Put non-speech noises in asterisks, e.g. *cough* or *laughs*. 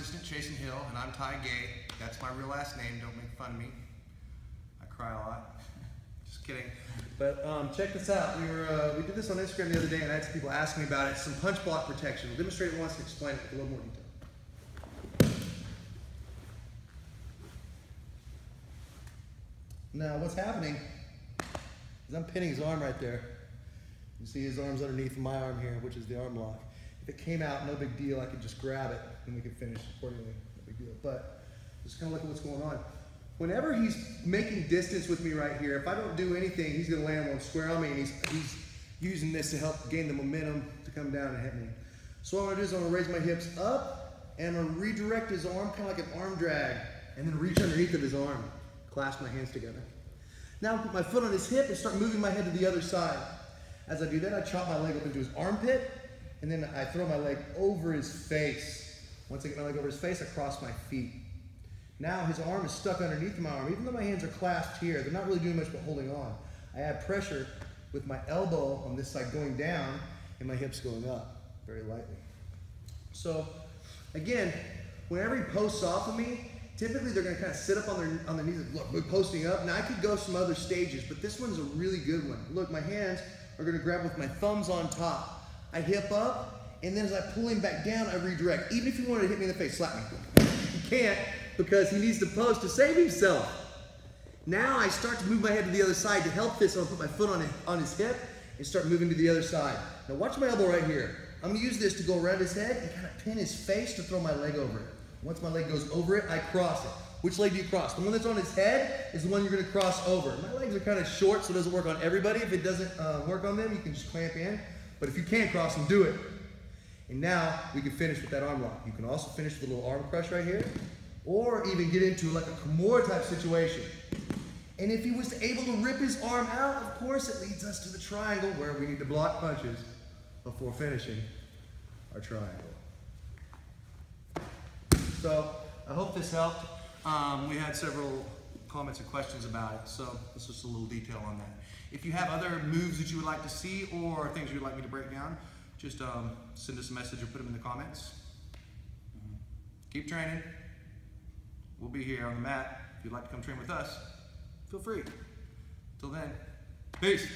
assistant, Jason Hill, and I'm Ty Gay. That's my real last name. Don't make fun of me. I cry a lot. *laughs* Just kidding. But um, check this out. We were uh, we did this on Instagram the other day, and I had some people ask me about it. Some punch block protection. We'll demonstrate it once and explain it with a little more detail. Now, what's happening is I'm pinning his arm right there. You see his arm's underneath my arm here, which is the arm lock. It came out, no big deal. I could just grab it and we could finish accordingly. No big deal. But just kind of look at what's going on. Whenever he's making distance with me right here, if I don't do anything, he's going to land one square on me and he's, he's using this to help gain the momentum to come down and hit me. So what I'm going to do is I'm going to raise my hips up and I'm going to redirect his arm kind of like an arm drag and then reach underneath of his arm. Clasp my hands together. Now I put my foot on his hip and start moving my head to the other side. As I do that, I chop my leg up into his armpit, and then I throw my leg over his face. Once I get my leg over his face, I cross my feet. Now his arm is stuck underneath my arm. Even though my hands are clasped here, they're not really doing much but holding on. I add pressure with my elbow on this side going down and my hips going up very lightly. So again, whenever he posts off of me, typically they're gonna kind of sit up on their, on their knees and look, we're posting up. Now I could go some other stages, but this one's a really good one. Look, my hands are gonna grab with my thumbs on top. I hip up, and then as I pull him back down, I redirect. Even if you wanted to hit me in the face, slap me. He can't because he needs to post to save himself. Now I start to move my head to the other side to help this. So I'll put my foot on, on his hip and start moving to the other side. Now watch my elbow right here. I'm gonna use this to go around his head and kind of pin his face to throw my leg over it. Once my leg goes over it, I cross it. Which leg do you cross? The one that's on his head is the one you're gonna cross over. My legs are kind of short, so it doesn't work on everybody. If it doesn't uh, work on them, you can just clamp in. But if you can't cross them, do it. And now we can finish with that arm lock. You can also finish with a little arm crush right here, or even get into like a Kimura type situation. And if he was able to rip his arm out, of course it leads us to the triangle where we need to block punches before finishing our triangle. So I hope this helped. Um, we had several comments and questions about it, so this is just a little detail on that. If you have other moves that you would like to see or things you'd like me to break down, just um, send us a message or put them in the comments. Keep training. We'll be here on the mat. If you'd like to come train with us, feel free. Till then, peace.